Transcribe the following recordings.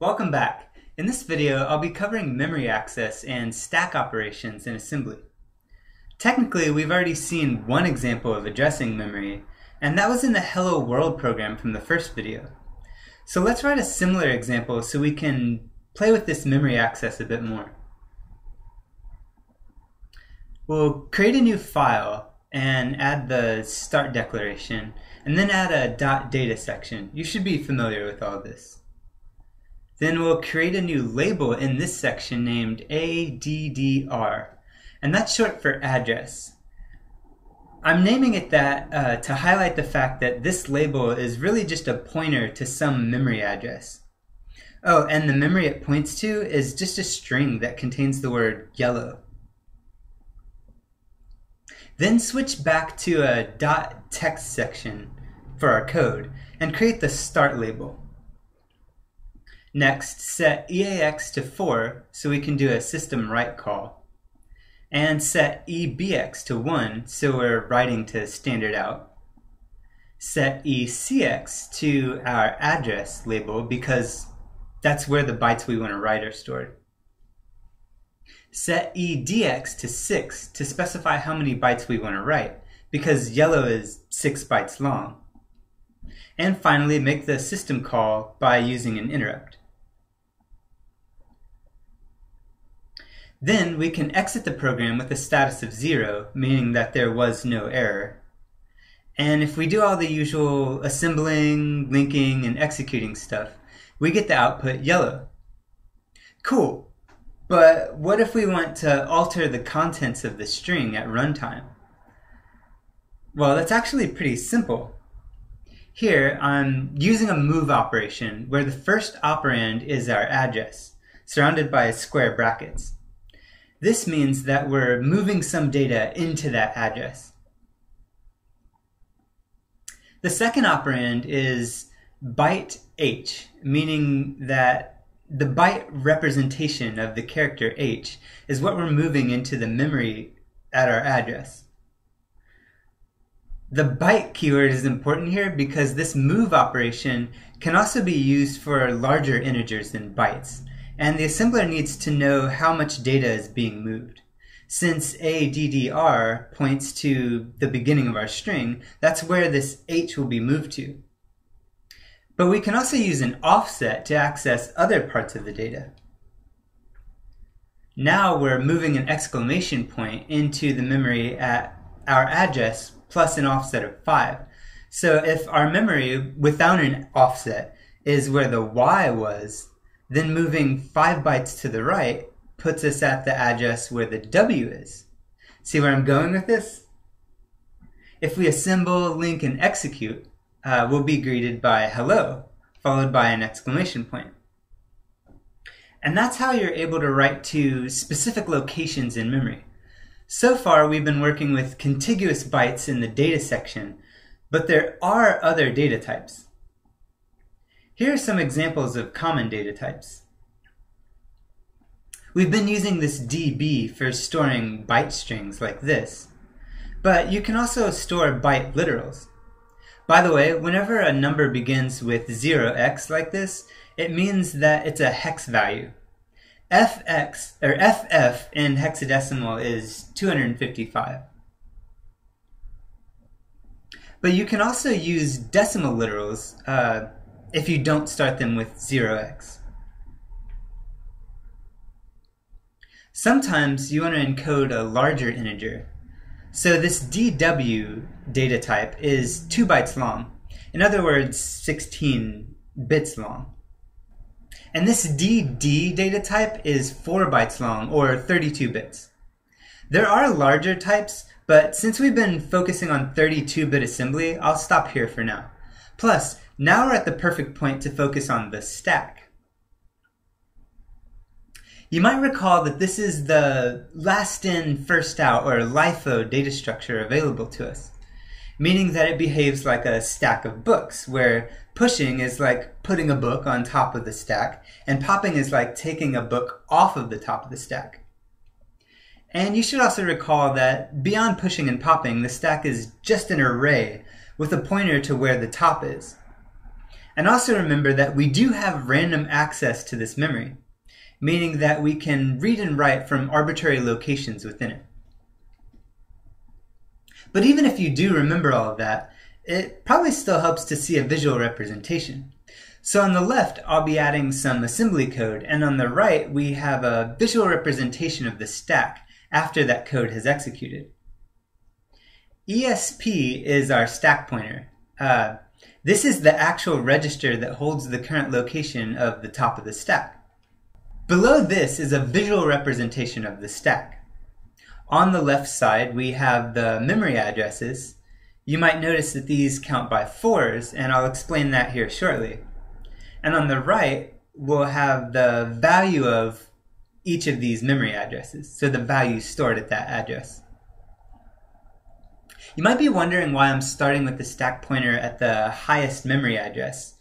Welcome back. In this video, I'll be covering memory access and stack operations in assembly. Technically, we've already seen one example of addressing memory, and that was in the Hello World program from the first video. So let's write a similar example so we can play with this memory access a bit more. We'll create a new file and add the start declaration, and then add a .data section. You should be familiar with all this. Then we'll create a new label in this section named ADDR, and that's short for address. I'm naming it that uh, to highlight the fact that this label is really just a pointer to some memory address. Oh, and the memory it points to is just a string that contains the word yellow. Then switch back to a dot .text section for our code and create the start label. Next, set EAX to 4 so we can do a system write call. And set EBX to 1 so we're writing to standard out. Set ECX to our address label because that's where the bytes we want to write are stored. Set EDX to 6 to specify how many bytes we want to write, because yellow is 6 bytes long. And finally, make the system call by using an interrupt. Then we can exit the program with a status of 0, meaning that there was no error. And if we do all the usual assembling, linking, and executing stuff, we get the output yellow. Cool, but what if we want to alter the contents of the string at runtime? Well, that's actually pretty simple. Here, I'm using a move operation where the first operand is our address, surrounded by square brackets. This means that we're moving some data into that address. The second operand is byte h, meaning that the byte representation of the character h is what we're moving into the memory at our address. The byte keyword is important here because this move operation can also be used for larger integers than bytes, and the assembler needs to know how much data is being moved. Since ADDR points to the beginning of our string, that's where this h will be moved to. But we can also use an offset to access other parts of the data. Now we're moving an exclamation point into the memory at our address plus an offset of 5. So if our memory without an offset is where the y was, then moving 5 bytes to the right puts us at the address where the w is. See where I'm going with this? If we assemble, link, and execute, uh, will be greeted by hello, followed by an exclamation point. And that's how you're able to write to specific locations in memory. So far, we've been working with contiguous bytes in the data section, but there are other data types. Here are some examples of common data types. We've been using this db for storing byte strings like this, but you can also store byte literals. By the way, whenever a number begins with 0x like this, it means that it's a hex value. fx, or ff in hexadecimal is 255. But you can also use decimal literals uh, if you don't start them with 0x. Sometimes you want to encode a larger integer, so this DW data type is 2 bytes long. In other words, 16 bits long. And this DD data type is 4 bytes long, or 32 bits. There are larger types, but since we've been focusing on 32-bit assembly, I'll stop here for now. Plus, now we're at the perfect point to focus on the stack. You might recall that this is the last in, first out, or LIFO data structure available to us, meaning that it behaves like a stack of books, where pushing is like putting a book on top of the stack, and popping is like taking a book off of the top of the stack. And you should also recall that beyond pushing and popping, the stack is just an array with a pointer to where the top is. And also remember that we do have random access to this memory, meaning that we can read and write from arbitrary locations within it. But even if you do remember all of that, it probably still helps to see a visual representation. So on the left, I'll be adding some assembly code, and on the right, we have a visual representation of the stack after that code has executed. ESP is our stack pointer. Uh, this is the actual register that holds the current location of the top of the stack. Below this is a visual representation of the stack. On the left side, we have the memory addresses. You might notice that these count by fours, and I'll explain that here shortly. And on the right, we'll have the value of each of these memory addresses, so the value stored at that address. You might be wondering why I'm starting with the stack pointer at the highest memory address.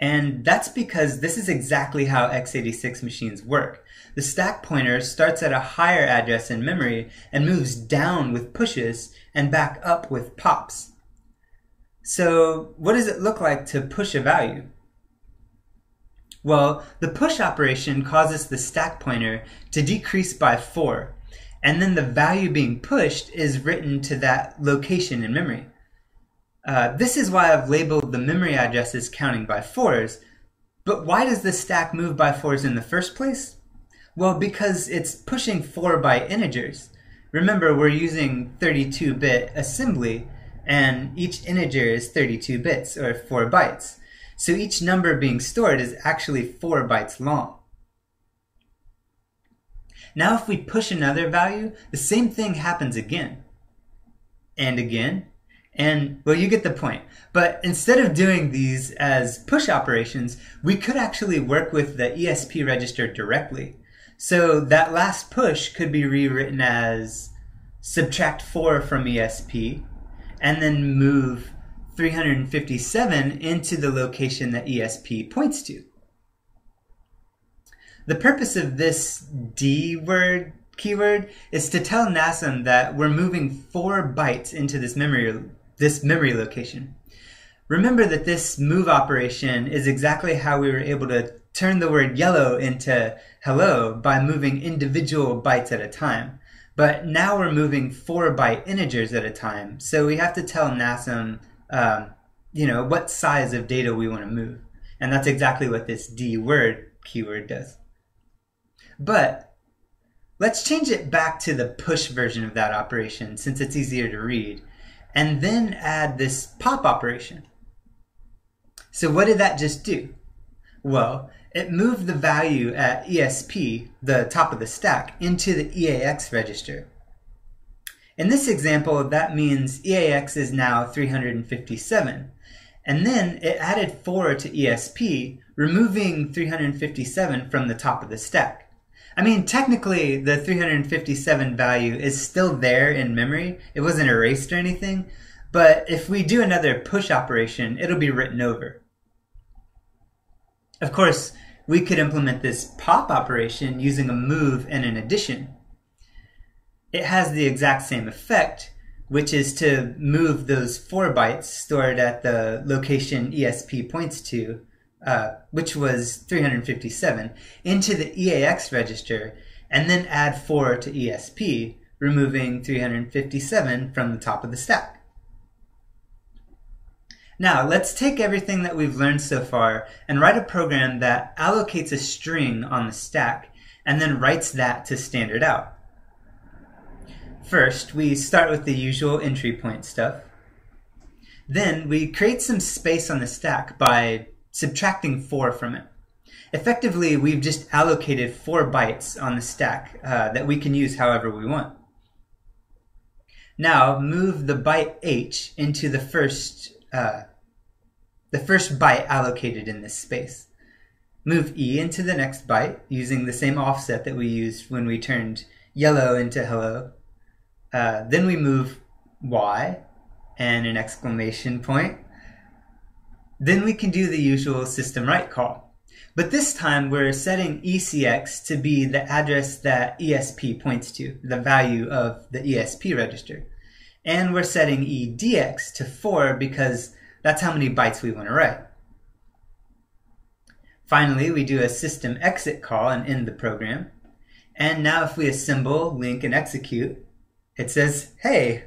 And that's because this is exactly how x86 machines work. The stack pointer starts at a higher address in memory and moves down with pushes and back up with pops. So what does it look like to push a value? Well, the push operation causes the stack pointer to decrease by 4, and then the value being pushed is written to that location in memory. Uh, this is why I've labeled the memory addresses counting by 4s, but why does the stack move by 4s in the first place? Well, because it's pushing 4 byte integers. Remember, we're using 32-bit assembly, and each integer is 32 bits, or 4 bytes. So each number being stored is actually 4 bytes long. Now if we push another value, the same thing happens again. And again. And, well, you get the point. But instead of doing these as push operations, we could actually work with the ESP register directly. So that last push could be rewritten as subtract 4 from ESP, and then move 357 into the location that ESP points to. The purpose of this D word keyword is to tell NASM that we're moving four bytes into this memory, this memory location. Remember that this move operation is exactly how we were able to turn the word yellow into hello by moving individual bytes at a time. But now we're moving four byte integers at a time. So we have to tell NASM um, you know, what size of data we want to move. And that's exactly what this D word keyword does. But let's change it back to the push version of that operation since it's easier to read. And then add this pop operation. So what did that just do? Well, it moved the value at ESP, the top of the stack, into the EAX register. In this example, that means EAX is now 357. And then it added 4 to ESP, removing 357 from the top of the stack. I mean, technically, the 357 value is still there in memory. It wasn't erased or anything. But if we do another push operation, it'll be written over. Of course, we could implement this pop operation using a move and an addition it has the exact same effect, which is to move those four bytes stored at the location ESP points to, uh, which was 357, into the EAX register, and then add 4 to ESP, removing 357 from the top of the stack. Now, let's take everything that we've learned so far and write a program that allocates a string on the stack and then writes that to standard out. First, we start with the usual entry point stuff. Then we create some space on the stack by subtracting 4 from it. Effectively, we've just allocated 4 bytes on the stack uh, that we can use however we want. Now, move the byte h into the first, uh, the first byte allocated in this space. Move e into the next byte using the same offset that we used when we turned yellow into hello. Uh, then we move Y and an exclamation point. Then we can do the usual system write call. But this time we're setting ECX to be the address that ESP points to, the value of the ESP register. And we're setting EDX to 4 because that's how many bytes we want to write. Finally, we do a system exit call and end the program. And now if we assemble, link, and execute, it says, hey.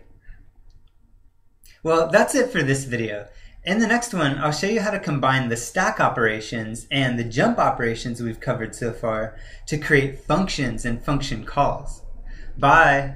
Well, that's it for this video. In the next one, I'll show you how to combine the stack operations and the jump operations we've covered so far to create functions and function calls. Bye!